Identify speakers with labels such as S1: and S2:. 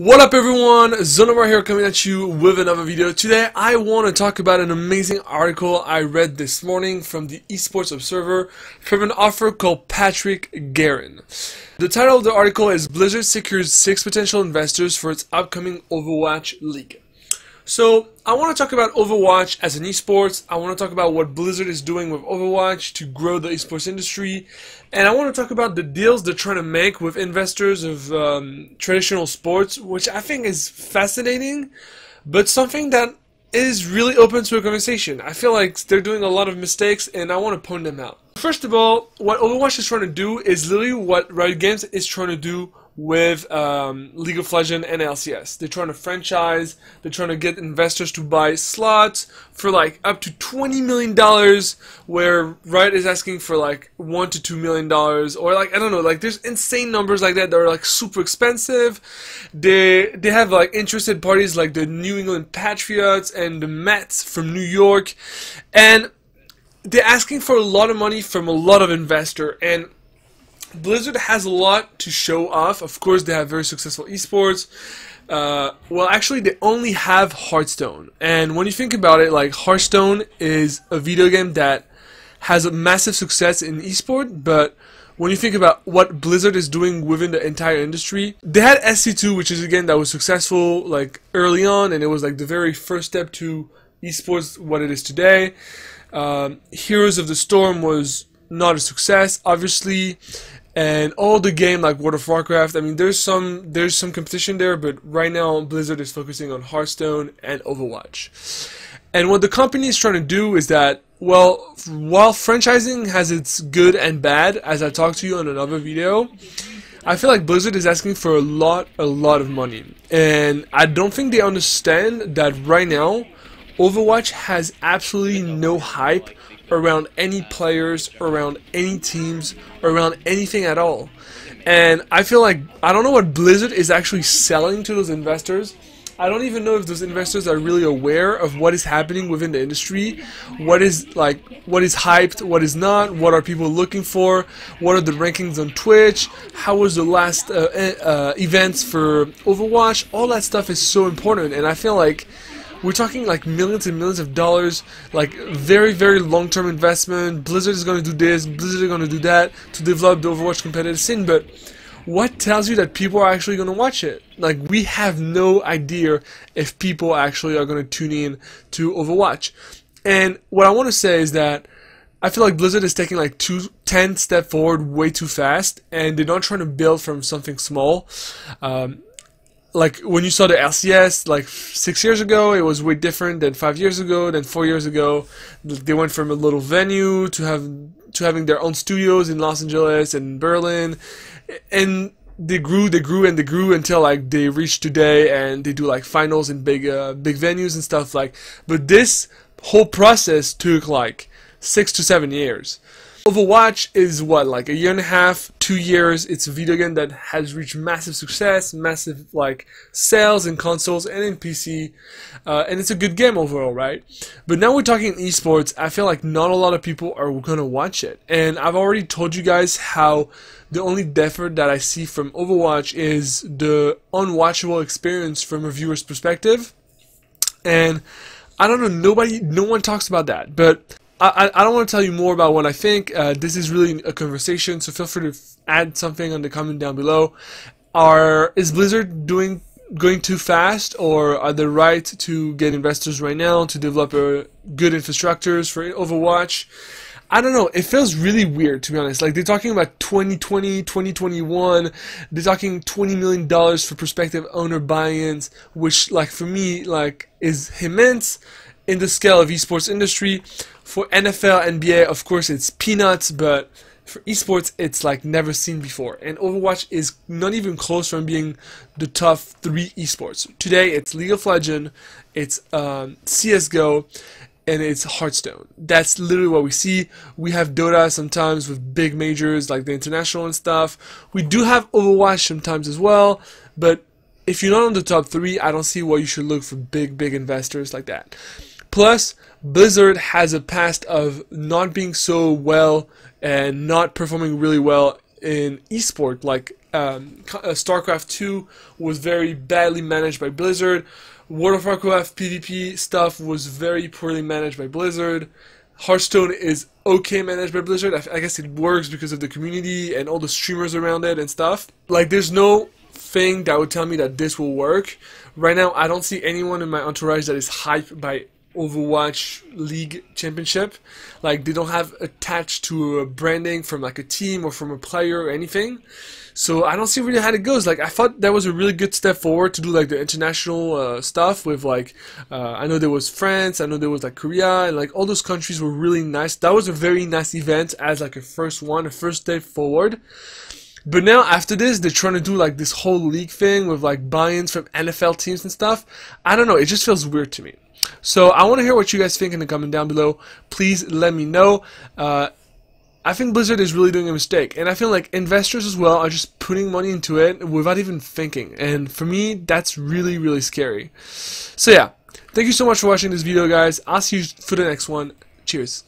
S1: What up everyone, ZonoBRAH here coming at you with another video. Today I want to talk about an amazing article I read this morning from the Esports Observer from an author called Patrick Garren. The title of the article is Blizzard secures 6 potential investors for its upcoming Overwatch League. So, I want to talk about Overwatch as an esports. I want to talk about what Blizzard is doing with Overwatch to grow the esports industry. And I want to talk about the deals they're trying to make with investors of um, traditional sports, which I think is fascinating, but something that is really open to a conversation. I feel like they're doing a lot of mistakes, and I want to point them out. First of all, what Overwatch is trying to do is literally what Riot Games is trying to do with um, League of Legends and LCS. They're trying to franchise. They're trying to get investors to buy slots for like up to twenty million dollars, where Riot is asking for like one to two million dollars, or like I don't know, like there's insane numbers like that that are like super expensive. They they have like interested parties like the New England Patriots and the Mets from New York, and they're asking for a lot of money from a lot of investor and Blizzard has a lot to show off. Of course, they have very successful esports. Uh, well, actually, they only have Hearthstone. And when you think about it, like Hearthstone is a video game that has a massive success in esport, but when you think about what Blizzard is doing within the entire industry, they had SC2, which is a game that was successful like early on, and it was like the very first step to esports, what it is today. Um, Heroes of the Storm was not a success, obviously and all the game like World of Warcraft. I mean, there's some there's some competition there, but right now Blizzard is focusing on Hearthstone and Overwatch. And what the company is trying to do is that, well, while franchising has its good and bad, as I talked to you on another video, I feel like Blizzard is asking for a lot, a lot of money. And I don't think they understand that right now, Overwatch has absolutely no hype around any players, around any teams, around anything at all. And I feel like I don't know what Blizzard is actually selling to those investors. I don't even know if those investors are really aware of what is happening within the industry, what is like what is hyped, what is not, what are people looking for, what are the rankings on Twitch, how was the last uh, uh, events for Overwatch. All that stuff is so important, and I feel like we're talking like millions and millions of dollars, like very, very long-term investment. Blizzard is going to do this, Blizzard is going to do that to develop the Overwatch competitive scene, but what tells you that people are actually going to watch it? Like, we have no idea if people actually are going to tune in to Overwatch. And what I want to say is that I feel like Blizzard is taking like two, 10 step forward way too fast, and they're not trying to build from something small. Um, like when you saw the LCS like six years ago, it was way different than five years ago, than four years ago. They went from a little venue to have to having their own studios in Los Angeles and Berlin, and they grew, they grew, and they grew until like they reached today, and they do like finals in big uh, big venues and stuff like. But this whole process took like six to seven years. Overwatch is what, like a year and a half, two years. It's a video game that has reached massive success, massive like sales in consoles and in PC, uh, and it's a good game overall, right? But now we're talking esports. I feel like not a lot of people are gonna watch it, and I've already told you guys how the only defer that I see from Overwatch is the unwatchable experience from a viewer's perspective, and I don't know, nobody, no one talks about that, but I, I don't want to tell you more about what I think. Uh, this is really a conversation, so feel free to add something on the comment down below. Are is Blizzard doing going too fast, or are they right to get investors right now to develop a good infrastructures for Overwatch? I don't know. It feels really weird to be honest. Like they're talking about 2020, 2021. They're talking 20 million dollars for prospective owner buy-ins, which like for me like is immense in the scale of esports industry. For NFL, and NBA, of course, it's peanuts, but for esports, it's like never seen before. And Overwatch is not even close from being the top three esports. Today, it's League of Legends, it's um, CS:GO, and it's Hearthstone. That's literally what we see. We have Dota sometimes with big majors like the international and stuff. We do have Overwatch sometimes as well, but if you're not on the top three, I don't see why you should look for big, big investors like that. Plus, Blizzard has a past of not being so well and not performing really well in esport like um, uh, StarCraft 2 was very badly managed by Blizzard. World of Warcraft PvP stuff was very poorly managed by Blizzard. Hearthstone is okay managed by Blizzard. I, I guess it works because of the community and all the streamers around it and stuff. Like, there's no thing that would tell me that this will work. Right now, I don't see anyone in my entourage that is hyped by Overwatch League Championship. Like they don't have attached to a branding from like a team or from a player or anything. So I don't see really how it goes. Like I thought that was a really good step forward to do like the international uh, stuff with like uh, I know there was France, I know there was like Korea, and like all those countries were really nice. That was a very nice event as like a first one, a first step forward. But now after this, they're trying to do like this whole league thing with like buy-ins from NFL teams and stuff. I don't know. It just feels weird to me. So I want to hear what you guys think in the comment down below. Please let me know. Uh, I think Blizzard is really doing a mistake, and I feel like investors as well are just putting money into it without even thinking. And for me, that's really, really scary. So yeah, thank you so much for watching this video, guys. I'll see you for the next one. Cheers.